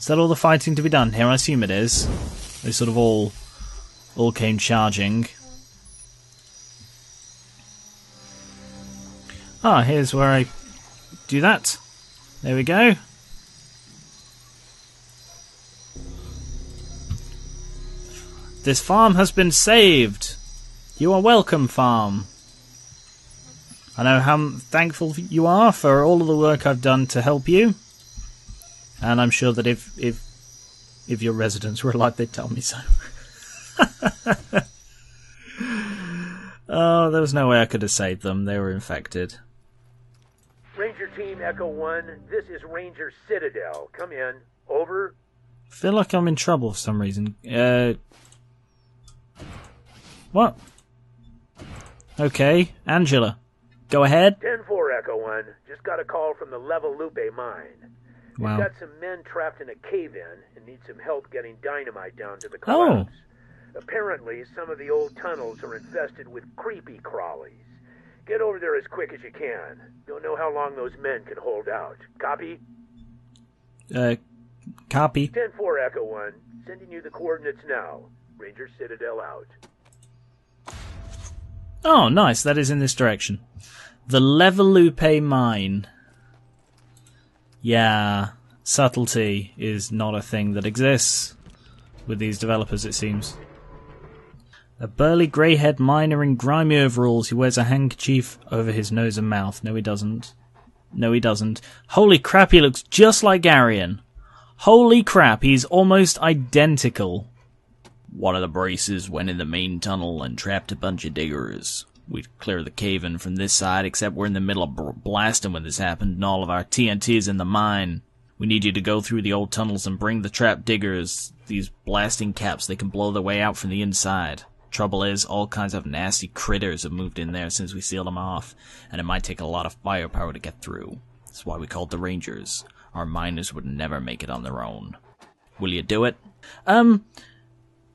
Is that all the fighting to be done here? I assume it is. They sort of all all came charging. Ah, here's where I do that. There we go. This farm has been saved. You are welcome, farm. I know how thankful you are for all of the work I've done to help you, and I'm sure that if if if your residents were alive, they'd tell me so. oh, there was no way I could have saved them. They were infected. Ranger Team Echo 1, this is Ranger Citadel. Come in. Over. feel like I'm in trouble for some reason. Uh, what? Okay, Angela. Go ahead. 10-4 Echo 1. Just got a call from the Level Lupe mine. Wow. We've got some men trapped in a cave-in and need some help getting dynamite down to the Oh. Apparently, some of the old tunnels are infested with creepy crawlies. Get over there as quick as you can. Don't know how long those men can hold out. Copy? Uh, copy. 10-4 Echo 1. Sending you the coordinates now. Ranger Citadel out. Oh, nice. That is in this direction. The Levelupe mine. Yeah, subtlety is not a thing that exists with these developers, it seems. A burly grey haired miner in grimy overalls who wears a handkerchief over his nose and mouth. No, he doesn't. No, he doesn't. Holy crap, he looks just like Arian. Holy crap, he's almost identical. One of the braces went in the main tunnel and trapped a bunch of diggers. We'd clear the cave in from this side, except we're in the middle of blasting when this happened, and all of our TNT's in the mine. We need you to go through the old tunnels and bring the trap diggers these blasting caps. They can blow their way out from the inside. Trouble is, all kinds of nasty critters have moved in there since we sealed them off, and it might take a lot of firepower to get through. That's why we called the Rangers. Our miners would never make it on their own. Will you do it? Um,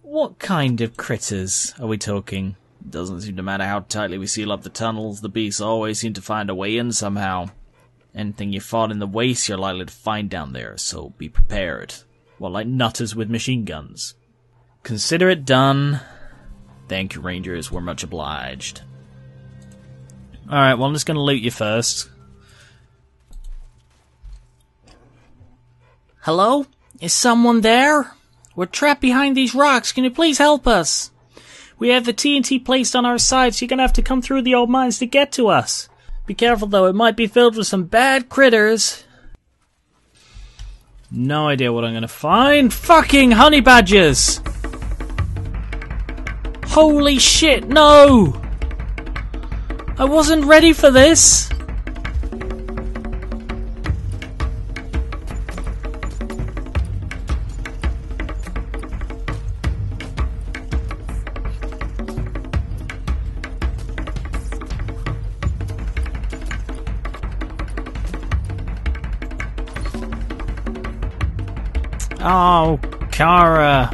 what kind of critters are we talking? Doesn't seem to matter how tightly we seal up the tunnels, the beasts always seem to find a way in somehow. Anything you fought in the waste, you're likely to find down there, so be prepared. Well, like nutters with machine guns. Consider it done. Thank you, Rangers. We're much obliged. Alright, well, I'm just gonna loot you first. Hello? Is someone there? We're trapped behind these rocks. Can you please help us? We have the TNT placed on our side, so you're gonna have to come through the old mines to get to us. Be careful though, it might be filled with some bad critters. No idea what I'm gonna find. Fucking honey badgers! Holy shit, no! I wasn't ready for this! Oh, Kara.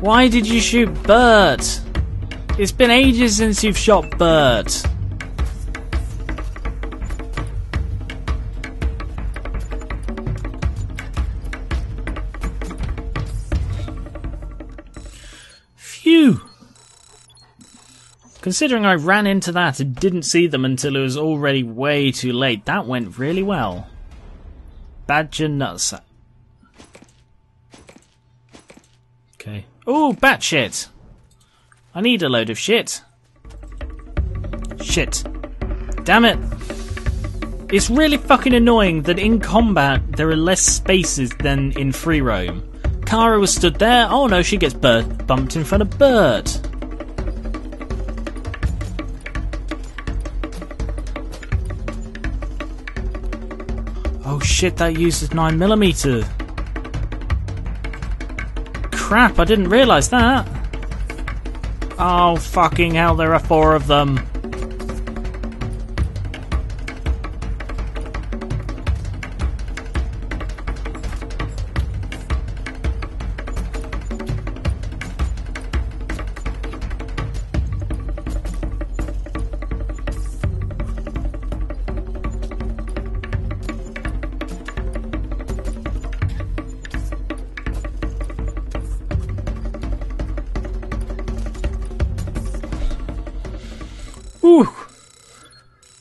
Why did you shoot Bert? It's been ages since you've shot Bert. Phew. Considering I ran into that and didn't see them until it was already way too late, that went really well. Badger nutsack. Okay. Oh, bat shit! I need a load of shit. Shit. Damn it. It's really fucking annoying that in combat there are less spaces than in free roam. Kara was stood there. Oh no, she gets Bert bumped in front of Bert. Oh shit, that uses 9mm. Crap, I didn't realise that. Oh fucking hell, there are four of them.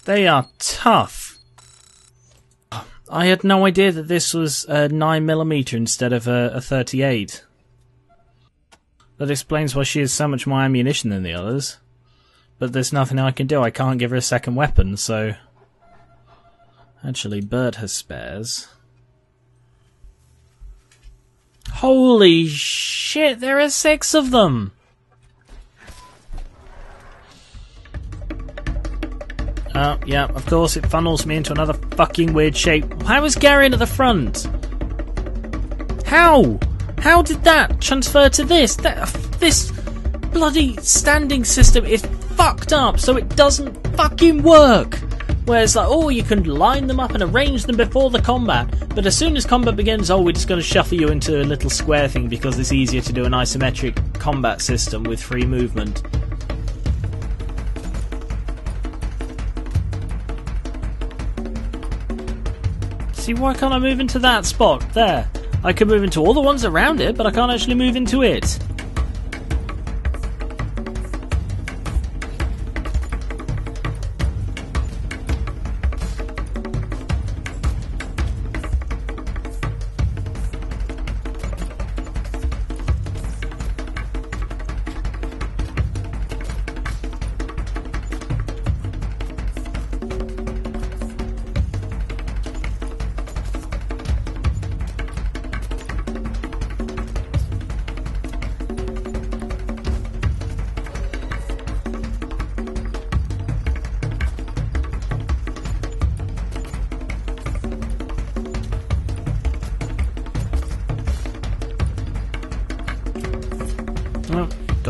They are tough. I had no idea that this was a 9mm instead of a, a 38. That explains why she has so much more ammunition than the others. But there's nothing I can do. I can't give her a second weapon, so. Actually, Bert has spares. Holy shit, there are six of them! Oh, yeah, of course it funnels me into another fucking weird shape. Why was at the front? How? How did that transfer to this? That, uh, this bloody standing system is fucked up, so it doesn't fucking work. Where it's like, oh, you can line them up and arrange them before the combat, but as soon as combat begins, oh, we're just going to shuffle you into a little square thing because it's easier to do an isometric combat system with free movement. See, why can't I move into that spot? There. I can move into all the ones around it, but I can't actually move into it.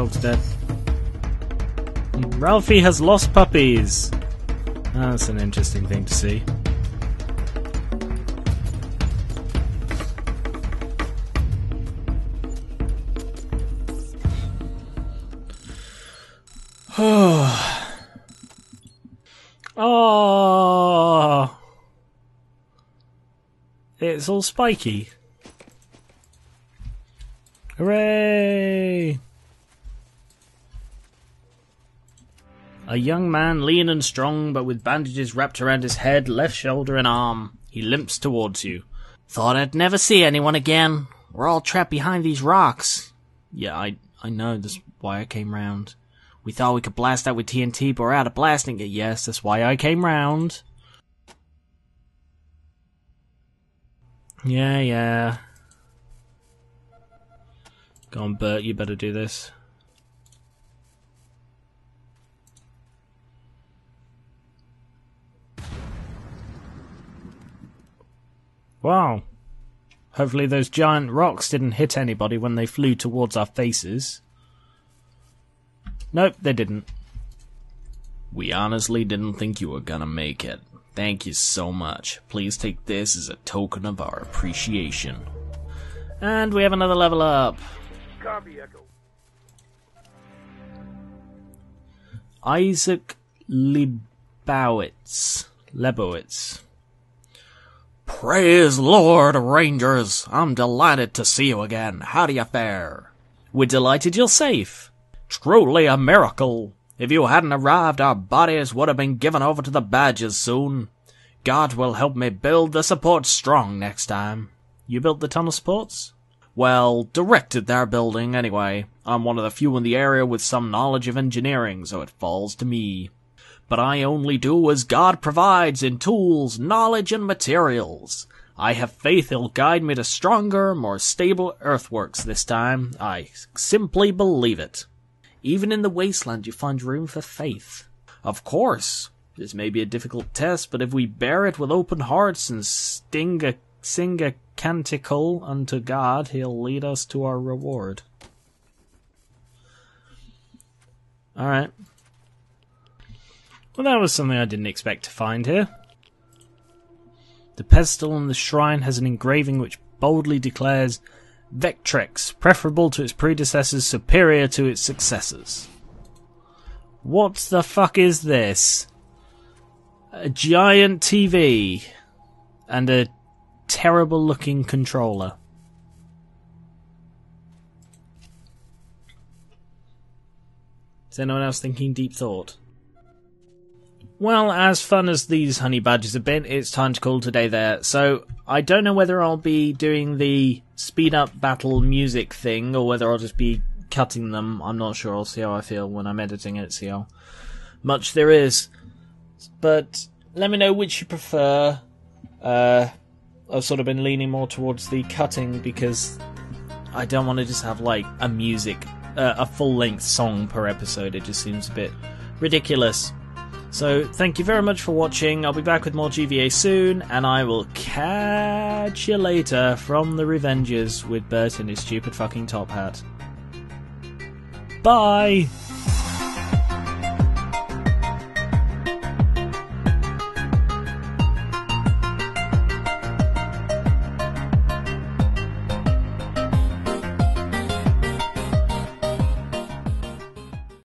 Dog's dead. Ralphy has lost puppies. That's an interesting thing to see. oh, it's all spiky. Hooray! A young man, lean and strong, but with bandages wrapped around his head, left shoulder, and arm. He limps towards you. Thought I'd never see anyone again. We're all trapped behind these rocks. Yeah, I I know. That's why I came round. We thought we could blast out with TNT, but we're out of blasting it. Yes, that's why I came round. Yeah, yeah. Go on, Bert, you better do this. Wow. Hopefully those giant rocks didn't hit anybody when they flew towards our faces. Nope, they didn't. We honestly didn't think you were gonna make it. Thank you so much. Please take this as a token of our appreciation. And we have another level up. Copy, Echo. Isaac Lebowitz. Lebowitz. Praise Lord, Rangers! I'm delighted to see you again. How do you fare? We're delighted you're safe. Truly a miracle. If you hadn't arrived, our bodies would have been given over to the badgers soon. God will help me build the supports strong next time. You built the tunnel supports? Well, directed their building, anyway. I'm one of the few in the area with some knowledge of engineering, so it falls to me. But I only do as God provides in tools, knowledge, and materials. I have faith he'll guide me to stronger, more stable earthworks this time. I simply believe it. Even in the wasteland you find room for faith. Of course, this may be a difficult test, but if we bear it with open hearts and sting a, sing a canticle unto God, he'll lead us to our reward. Alright. Well, that was something I didn't expect to find here. The pedestal on the shrine has an engraving which boldly declares Vectrex, preferable to its predecessors, superior to its successors. What the fuck is this? A giant TV and a terrible looking controller. Is anyone else thinking deep thought? Well, as fun as these honey badges have been, it's time to call today there. So, I don't know whether I'll be doing the speed up battle music thing or whether I'll just be cutting them. I'm not sure. I'll see how I feel when I'm editing it, see how much there is. But let me know which you prefer. Uh, I've sort of been leaning more towards the cutting because I don't want to just have like a music, uh, a full length song per episode. It just seems a bit ridiculous. So, thank you very much for watching. I'll be back with more GVA soon, and I will catch you later from the Revengers with Bert in his stupid fucking top hat. Bye!